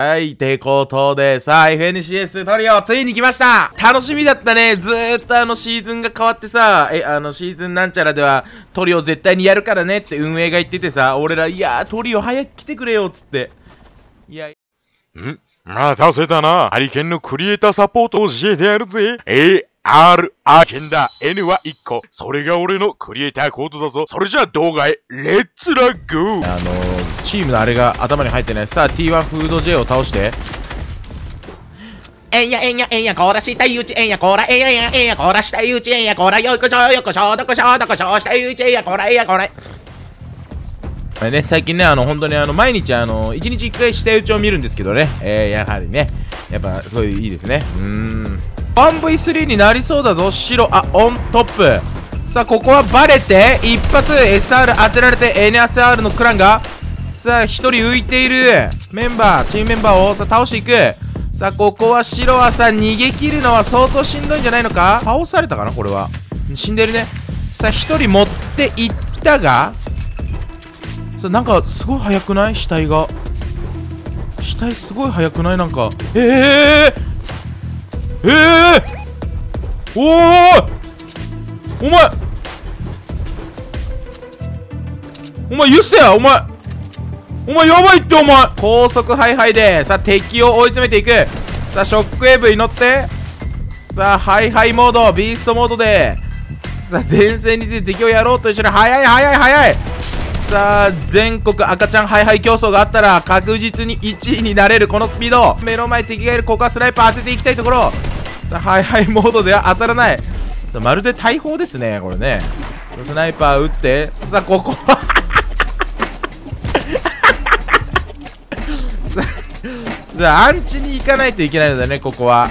はい、てことで、さあ、FNCS トリオ、ついに来ました楽しみだったね。ずーっとあのシーズンが変わってさ、え、あのシーズンなんちゃらでは、トリオ絶対にやるからねって運営が言っててさ、俺ら、いやー、トリオ早く来てくれよ、つって。いや、ん？待たせたな。ハリケーンのクリエイターサポートを教えてやるぜ。え R アーケンだ。N は1個。それが俺のクリエイターコードだぞ。それじゃあ動画へ、レッツラゴーあのー、チームのあれが頭に入ってない。さあ、T1 フード J を倒して。えんやえんやえんやこらしたいうちえんやこらえんやえんやえんやこらしたいうちえんやこらよこしょよこしょどこしょどこしょしたいうちえんやこらえんやこら。ね、最近ね、あの、本当にあの、毎日あの、1日1回下打ちを見るんですけどね、えー、やはりね、やっぱ、すごいいいですね。うーん。1V3 になりそうだぞ白。あオントップ。さあここはバレて一発 SR 当てられて NSR のクランがさあ1人浮いている。メンバーチームメンバーをさ倒していく。さあここは白はさ逃げ切るのは相当しんどいんじゃないのか？倒されたかなこれは。死んでるね。さあ1人持っていったが。さあなんかすごい速くない？死体が。死体すごい速くない？なんか。ええーええー、おおお前お前ユッセやお前お前やばいってお前。高速ハイハイでさあ敵を追い詰めていく。さあショックウェーブに乗ってさあハイハイモードビーストモードでさあ前線に出て敵をやろうと一緒に。速い速い速い。さあ全国赤ちゃんハイハイ競争があったら確実に1位になれるこのスピード。目の前敵がいるここはスナイパー当てていきたいところ。さあハイハイモードでは当たらない。まるで大砲ですねこれね。スナイパー撃ってさあここはアンチに行かないといけないのだねここは。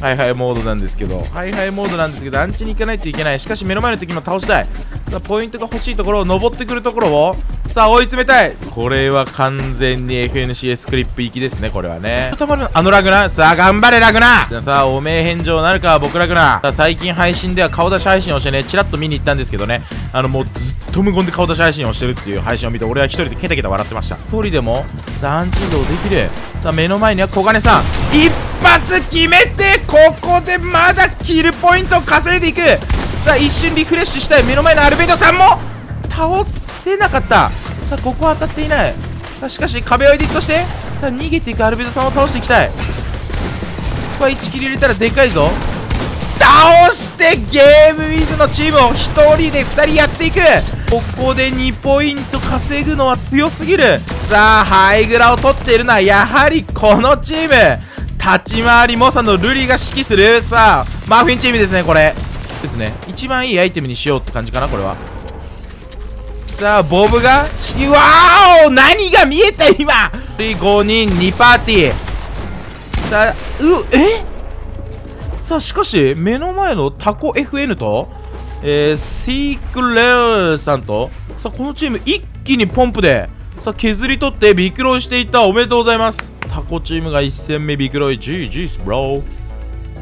ハイハイモードなんですけど。ハイハイモードなんですけどアンチに行かないといけない。しかし目の前の敵も倒したい。さあポイントが欲しいところを登ってくるところをさあ追い詰めたい。これは完全に FNCS クリップ行きですねこれはね。あのラグナさあ頑張れラグナさあおめえ返上なるか僕ラグナさあ最近配信では顔出し配信をしてねチラッと見に行ったんですけどね。あのもうずっと無言で顔出し配信をしてるっていう配信を見て俺は一人でケタケタ笑ってました。一人でもさあアンチ移動できる。さあ目の前には小金さん。一発決めてここでまだキルポイントを稼いでいく。さあ一瞬リフレッシュしたい。目の前のアルベイドさんも。倒せなかった。さあここは当たっていない。さあしかし壁をエディットして。さあ逃げていくアルベイドさんを倒していきたい。ここは1キル入れたらでかいぞ。倒してゲームウィズのチームを1人で2人やっていく。ここで2ポイント稼ぐのは強すぎる。さあハイグラを取っているのはやはりこのチーム。立ち回り猛者のルリが指揮するさあマーフィンチームですねこれ。ですね。一番いいアイテムにしようって感じかなこれは。さあボブがうわー何が見えた今。5人2パーティー。さあうえ？さあしかし目の前のタコ FN とえー、シークレーさんとさあこのチーム一気にポンプでさあ削り取ってビクロイしていった。おめでとうございます。タコチームが1戦目ビクロイ。GG's ブロ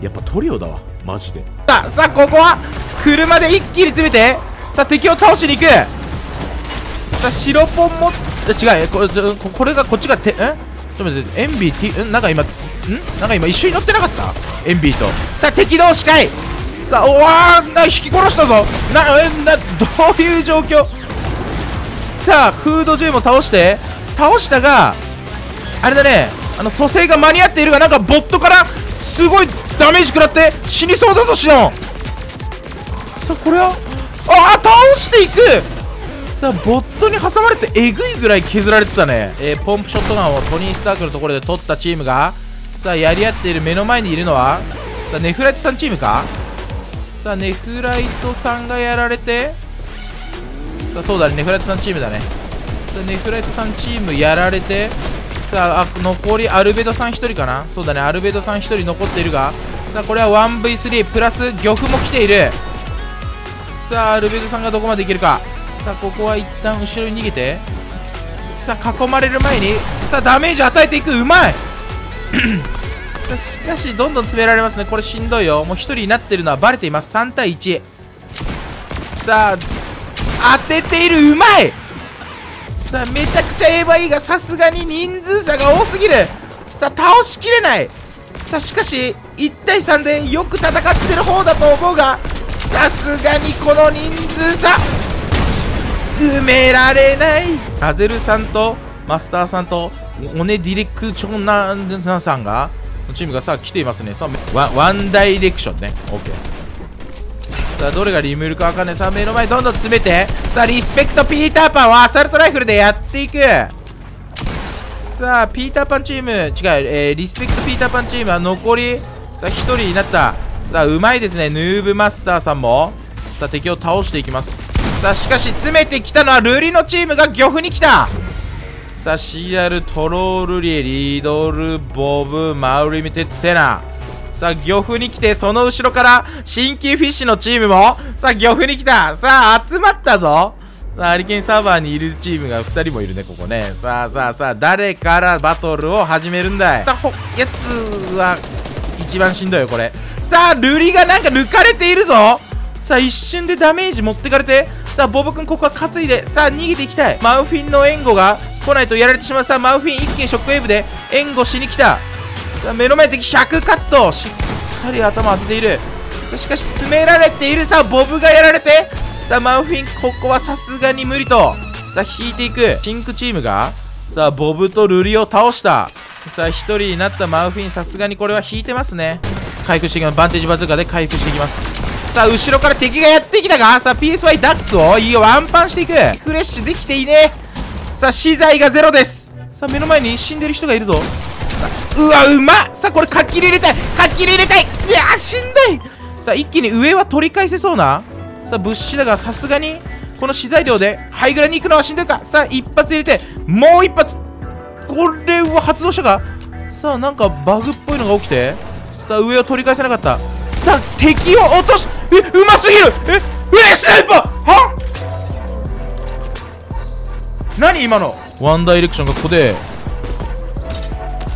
ー。やっぱトリオだわ。マジで。さあさあここは車で一気に詰めてさあ敵を倒しに行く。さあ白ポンも違うこれこれがこっちがてんちょっと待ってエンビー T んなんか今んなんか今一緒に乗ってなかった？エンビーと。さあ敵同士かい。さあおわーな引き殺したぞ。ななどういう状況？さあフード J も倒して。倒したがあれだね。あの蘇生が間に合っているがなんかボットからすごいダメージ食らって死にそうだぞシノン。さあこれは？ああ倒していく。さあボットに挟まれてえぐいぐらい削られてたね。えー、ポンプショットガンをトニー・スタークのところで取ったチームがさあやり合っている目の前にいるのはさあネフライトさんチームか？さあネフライトさんがやられてそうだねネフライトさんチームだね。さあネフライトさんチームやられてさあ残りアルベドさん1人かな。そうだねアルベドさん1人残っているがさあこれは 1V3 プラス漁夫も来ている。さあアルベドさんがどこまでいけるか。さあここは一旦後ろに逃げて。さあ囲まれる前にさあダメージ与えていく。うまい。しかしどんどん詰められますね。これしんどいよ。もう1人になってるのはバレています。3対1さあ当てているうまいさあめちゃくちゃ A バいいがさすがに人数差が多すぎる。さあ倒しきれない。さあしかし1対3でよく戦ってる方だと思うがさすがにこの人数差。埋められない。アゼルさんとマスターさんとオネディレクションナーさんがチームがさ来ていますね。さあワワンダイレクションね。OK さあどれがリムルかわかんない。さあ目の前どんどん詰めて。さあリスペクトピーターパンをアサルトライフルでやっていく。さあピーターパンチーム。違う、えー、リスペクトピーターパンチームは残りさあ1人になった。さあうまいですね。ヌーブマスターさんも。さあ敵を倒していきます。さあしかし詰めてきたのはルリのチームが漁夫に来た。さあ CR トロールリエリードルボブマウリミテッツセナ。さあ漁夫に来てその後ろから新規フィッシュのチームもさあ漁夫に来た。さあ集まったぞ。さあハリケーンサーバーにいるチームが2人もいるねここね。さあさあさあ誰からバトルを始めるんだい?やつは一番しんどいよこれ。さあルリがなんか抜かれているぞ。さあ一瞬でダメージ持ってかれて。さあボブ君ここは担いで。さあ逃げていきたい。マウフィンの援護が来ないとやられてしまう。さあマウフィン一気にショックウェーブで援護しに来た。さあ目の前敵100カットしっかり頭当てている。さあしかし詰められている。さあボブがやられて。さあマウフィンここはさすがに無理と。さあ引いていく。シンクチームがさあボブとルリを倒した。さあ1人になったマウフィンさすがにこれは引いてますね。回復していきます。バンテージバズーカで回復していきます。さあ後ろから敵がやってきたがさあ PSY ダックをいいよワンパンしていく。リフレッシュできていねさあ資材がゼロです。さあ目の前に死んでる人がいるぞ。うわうまさあこれかき入れたい。かき入れたい。いやしんどい。さあ一気に上は取り返せそうな。さあ物資だがさすがにこの資材量でハイグラに行くのはしんどいか。さあ一発入れてもう一発。これは発動したか。さあなんかバグっぽいのが起きて。さあ上を取り返せなかった。さあ敵を落としえうますぎる。ええスナイパー。は？何今の？ワンダイレクションがここで。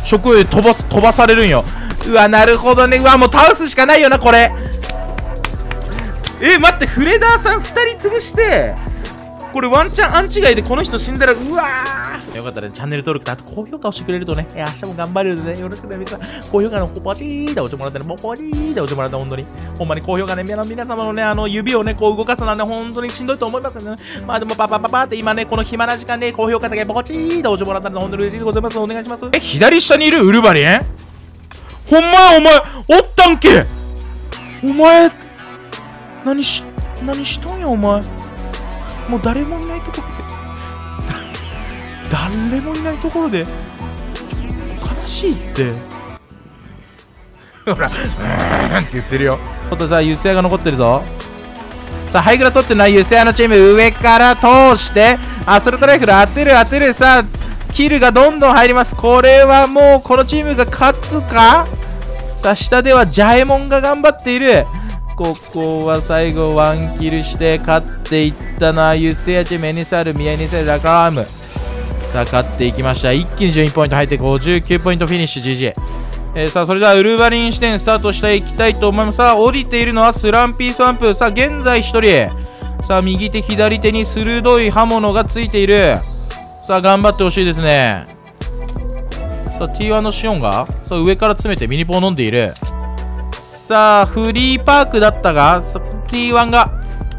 職員飛ばす飛ばされるんよ。うわなるほどね。うわもう倒すしかないよなこれ。え待ってフレダーさん2人潰してこれワンチャンアンチ外でこの人死んだらうわー。よかったら、ね、チャンネル登録とあと高評価をしてくれるとね、明日も頑張れるのでね、よろしくね、皆さん。高評価のポチーで押してもらってね、ポチーで押してもらって、本当に。ほんまに高評価ね、皆様のね、あの、指をね、こう動かすのはね、本当にしんどいと思いますね。まあでも、パパパパって今ね、この暇な時間で高評価だけポチーで押してもらったので、本当に嬉しいでございます。お願いします。え、左下にいるウルバリン？ほんま、お前、おったんけ？お前、何し、何しとんや、お前。もう誰もいないとこ誰もいないところで悲しいって。ほらうーんって言ってるよ。ちょっとさユスヤが残ってるぞ。さあハイグラ取ってないユスヤのチーム上から通してアスルトライフル当てる当てる。さあキルがどんどん入ります。これはもうこのチームが勝つか？さあ下ではジャエモンが頑張っている。ここは最後ワンキルして勝っていったのはユセアチメニサルミヤニサルラカームさあ勝っていきました。一気に12ポイント入って59ポイントフィニッシュ GG えー、さあそれではウルヴァリン視点スタートしていきたいと思います。さあ降りているのはスランピースワンプさあ現在1人。さあ右手左手に鋭い刃物がついている。さあ頑張ってほしいですね。さあ T1 のシオンがさあ上から詰めてミニポを飲んでいる。さあ、フリーパークだったが、T1 が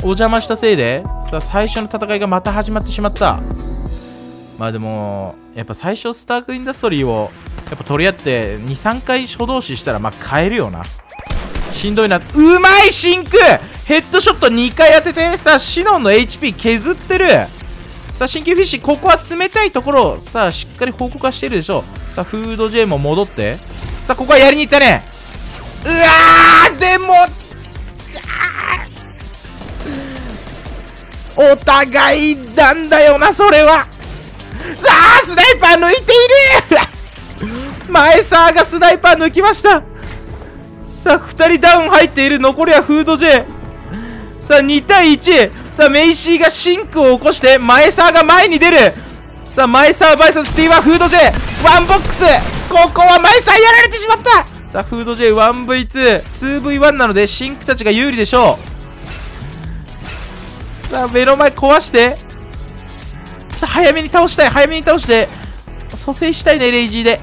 お邪魔したせいで、さあ、最初の戦いがまた始まってしまった。まあでも、やっぱ最初スタークインダストリーをやっぱ取り合って、2、3回初動詞したら、まあ変えるよな。しんどいな。うまいシンクヘッドショット2回当てて、さあ、シノンの HP 削ってる。さあ、新規フィッシュ、ここは冷たいところ、さあ、しっかり方向化してるでしょ。さあ、フード J も戻って。さあ、ここはやりに行ったね。うわーでもお互いなんだよなそれはさあスナイパー抜いている。前サーがスナイパー抜きました。さあ2人ダウン入っている。残りはフード J さあ2対1さあメイシーがシンクを起こして前サーが前に出る。さあ前サー VS はフード J ワンボックス。ここは前サーやられてしまった。さあ、フード J1V2、2V1 なので、シンクたちが有利でしょう。さあ、目の前壊して。さあ、早めに倒したい。早めに倒して、蘇生したいね、レイジーで。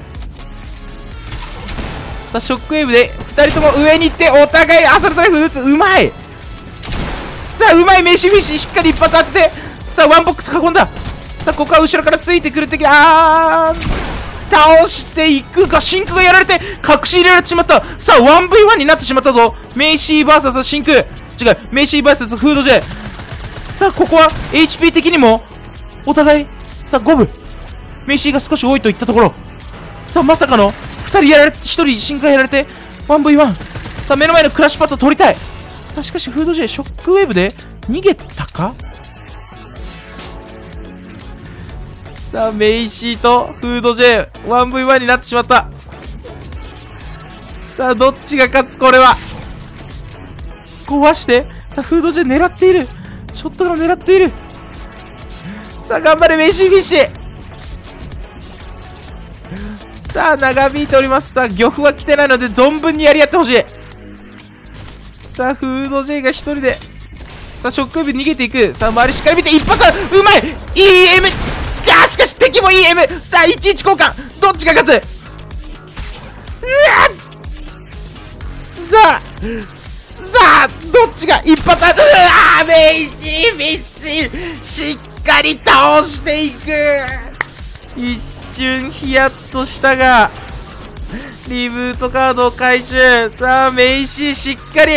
さあショックウェーブで2人とも上に行ってお互いアサルトライフル撃つ。うまい。さあうまいメイシーしっかり一発当ててさあワンボックス囲んだ。さあここは後ろからついてくる敵あー倒していく。が真空がやられて確キル入れられてしまった。さあ 1v1 になってしまったぞ。メイシー VS 真空違うメイシー VS フード J さあここは HP 的にもお互いさあ五分メイシーが少し多いといったところ。さあまさかの2人やられて1人真空やられて 1v1 さあ目の前のクラッシュパッド取りたい。さあしかしフード J ショックウェーブで逃げたか？さあメイシーとフード J1v1 になってしまった。さあどっちが勝つこれは？壊してさあフード J 狙っている。ショットガン狙っている。さあ頑張れメイシーフィッシュ。さあ長引いております。さあ漁夫は来てないので存分にやり合ってほしい。さあフード J が一人で。さあショックウェーブ逃げていく。さあ周りしっかり見て一発うまいいい M あしかし敵もいい M さあ11交換。どっちが勝つ？うわさあさあどっちが一発あうわメイシーフィッシーしっかり倒していく。一瞬ヒヤッとしたがリブートカードを回収。さあメイシーしっかり。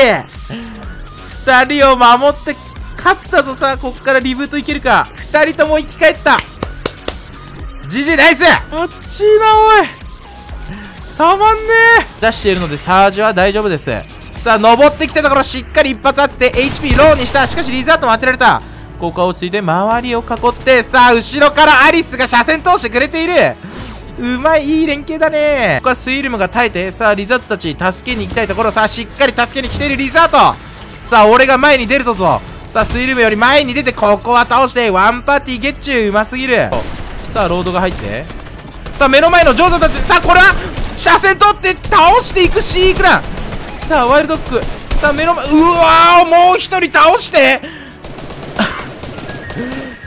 2人を守って勝ったぞ。さあこっからリブートいけるか。2人とも生き返った。ジジナイス。あっちいなおい。たまんねえ。出しているのでサージは大丈夫です。さあ登ってきたところしっかり一発当てて HP ローにした。しかしリザートも当てられたここは落ち着いて周りを囲ってさあ後ろからアリスが車線通してくれている。うまいいい連携だね。ここはスイルムが耐えてさあリザートたち助けに行きたいところ。さあしっかり助けに来ているリザート。さあ俺が前に出るとぞ。さあスイルムより前に出てここは倒してワンパーティーゲッチュうますぎる。さあロードが入って。さあ目の前のジョーザたちさあこれは車線取って倒していくシークラン。さあワイルドッグ。さあ目の前うわーもう一人倒して。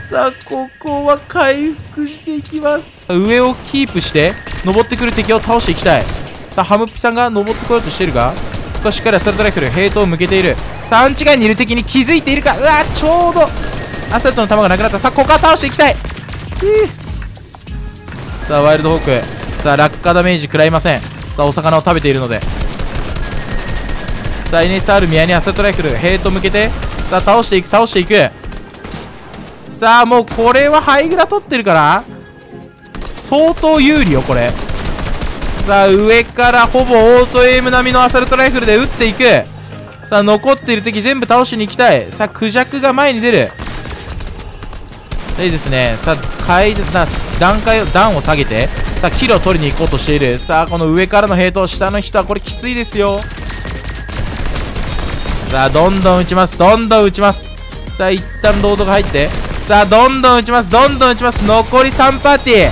さあここは回復していきます。上をキープして登ってくる敵を倒していきたい。さあハムッピさんが登ってこようとしているがここしっかりアサルトライフルヘイトを向けている。さあアンチ外にいる敵に気づいているか。うわちょうどアサルトの弾がなくなった。さあここは倒していきたい。さあワイルドホーク。さあ落下ダメージ食らいません。さあお魚を食べているので。さあ NSR 宮にアサルトライフルヘイト向けて。さあ倒していく倒していく。さあもうこれはハイグラ取ってるから。相当有利よこれ。さあ上からほぼオートエイム並みのアサルトライフルで撃っていく。さあ残っている敵全部倒しに行きたい。さあクジャクが前に出る。いいですね。さあ階段段階を段を下げて。さあキルを取りに行こうとしている。さあこの上からのヘイト下の人はこれきついですよ。さあどんどん打ちます。どんどん打ちます。さあ一旦ロードが入って。さあどんどん打ちます。どんどん打ちます。残り3パーティー。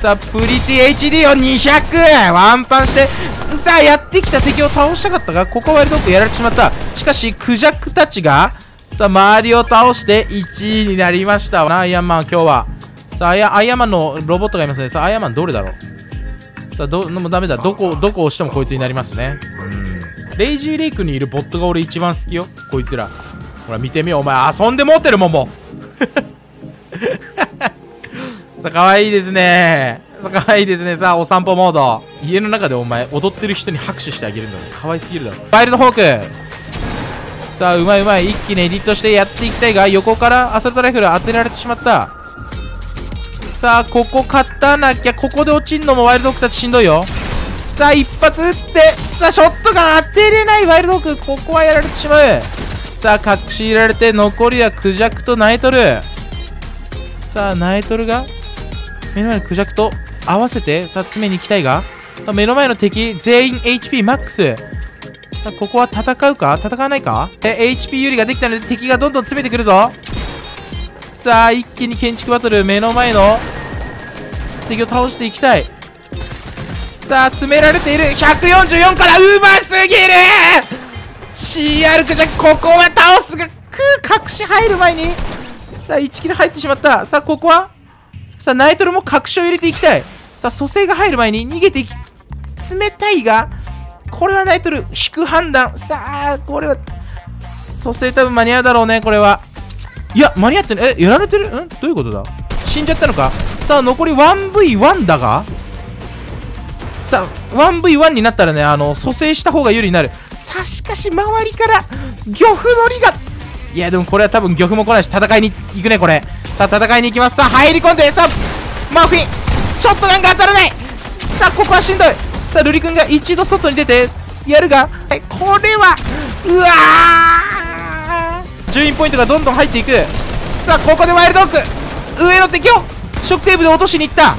さあプリティ HD を200ワンパンして。さあやってきた敵を倒したかったがここはワイルドッグやられてしまった。しかしクジャクたちがさあ周りを倒して1位になりました。アイアンマン今日は。さあアイアンマンのロボットがいますね。さあアイアンマンどれだろう。さあどもうダメだ。どこどこ押してもこいつになりますね。うん。レイジーレイクにいるボットが俺一番好きよ。こいつら。ほら見てみようお前遊んで持ってるもんも。う さあ可愛いですね。さあ可愛いですね。さあお散歩モード。家の中でお前踊ってる人に拍手してあげるんだろ可愛すぎるだろ。ワイルドホークさあうまいうまい。一気にエディットしてやっていきたいが横からアサルトライフル当てられてしまった。さあここ勝たなきゃここで落ちんのもワイルドホークたちしんどいよ。さあ一発撃ってさあショットが当てれないワイルドホークここはやられてしまう。さあ隠し入れられて残りはクジャクとナイトル。さあナイトルが？目の前のクジャクと合わせてさあ詰めに行きたいが？目の前の敵全員 HP マックス。さあここは戦うか？戦わないか？え HP 有利ができたので敵がどんどん詰めてくるぞ。さあ一気に建築バトル目の前の敵を倒していきたい。さあ詰められている。144からうますぎる。CR クジャクここは倒すがく隠し入る前に。さあ1キル入ってしまった。さあここは？さあナイトルも隠しを入れていきたい。さあ蘇生が入る前に逃げていき冷たいが、これはナイトル、引く判断。さあ、これは、蘇生多分間に合うだろうね、これは。いや、間に合ってない。え、やられてる？ん？どういうことだ？死んじゃったのか？さあ、残り 1V1 だが。さあ、1V1 になったらね、あの、蘇生した方が有利になる。さ、しかし、周りから、漁夫のりが、いや、でもこれは多分漁夫も来ないし、戦いに行くね、これ。さあ、戦いに行きます。さあ、入り込んで、さあ、マーフィン、ショットガンが当たらないさあ、ここはしんどい。さあ、ルリ君が一度外に出て、やるが、はい、これは、うわー順位ポイントがどんどん入っていく。さあ、ここでワイルドオーク上の敵をショックテープで落としに行った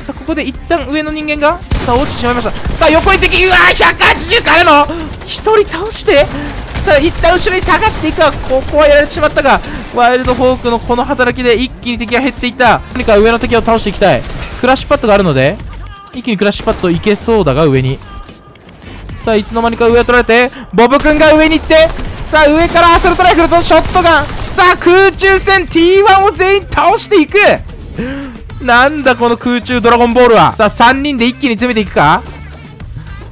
さあここで一旦上の人間がさあ落ちてしまいました。さあ横に敵うわ180からの1人倒してさあ一旦後ろに下がっていくわここはやられてしまったがワイルドフォークのこの働きで一気に敵が減っていった。何か上の敵を倒していきたい。クラッシュパッドがあるので一気にクラッシュパッドいけそうだが上に。さあいつの間にか上を取られてボブ君が上に行ってさあ上からアスルトライフルとショットガン。さあ空中戦 T1 を全員倒していく。なんだこの空中ドラゴンボールは。さあ3人で一気に詰めていくか。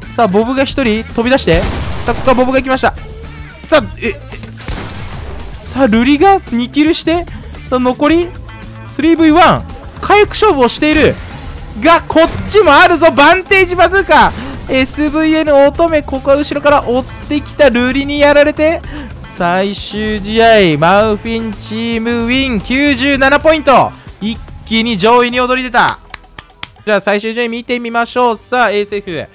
さあボブが1人飛び出して。さあここからボブが行きました。さあえさあルリが2キルして。さあ残り 3V1 回復勝負をしている。がこっちもあるぞ。バンテージバズーカ。SVN 乙女ここは後ろから追ってきた。ルリにやられて。最終試合。マウフィンチームウィン。97ポイント。一気に上位に躍り出た。じゃあ最終順位見てみましょう。さあ ASF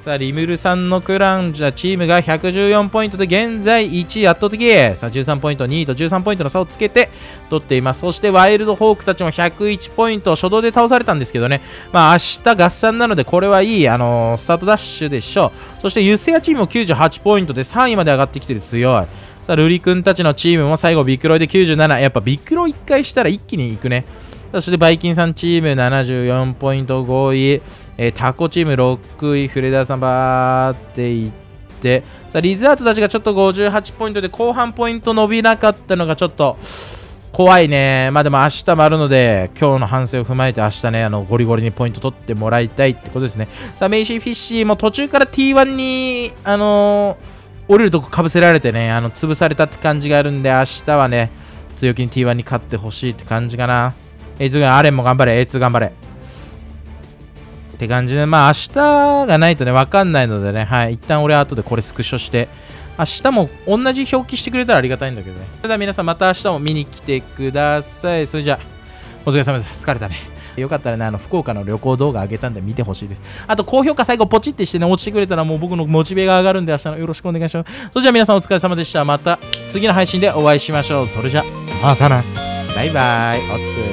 さあリムルさんのクランじゃチームが114ポイントで現在1位圧倒的。さあ13ポイント2位と13ポイントの差をつけて取っています。そしてワイルドホークたちも101ポイント初動で倒されたんですけどね。まあ明日合算なのでこれはいいあのー、スタートダッシュでしょう。そしてユセアチームも98ポイントで3位まで上がってきてる強い。さあルリ君たちのチームも最後ビクロイで97やっぱビクロイ1回したら一気にいくね。そしてバイキンさんチーム74ポイント5位、えー、タコチーム6位、フレダーさんバーっていって、さあリザートたちがちょっと58ポイントで後半ポイント伸びなかったのがちょっと怖いね。まあでも明日もあるので、今日の反省を踏まえて明日ね、あのゴリゴリにポイント取ってもらいたいってことですね。さあメイシーフィッシーも途中から T1 に、あのー、降りるとこかぶせられてね、あの潰されたって感じがあるんで、明日はね、強気に T1 に勝ってほしいって感じかな。A2 アレンも頑張れ A2 頑張れって感じでまあ明日がないとねわかんないのでねはい一旦俺は後でこれスクショして明日も同じ表記してくれたらありがたいんだけどねそれでは皆さんまた明日も見に来てくださいそれじゃあお疲れ様です疲れたねよかったらね、あの、福岡の旅行動画上げたんで見てほしいです。あと、高評価最後ポチってしてね、落ちてくれたらもう僕のモチベが上がるんで、明日のよろしくお願いします。それじゃあ皆さんお疲れ様でした。また次の配信でお会いしましょう。それじゃあ、またな。バイバイ。おつ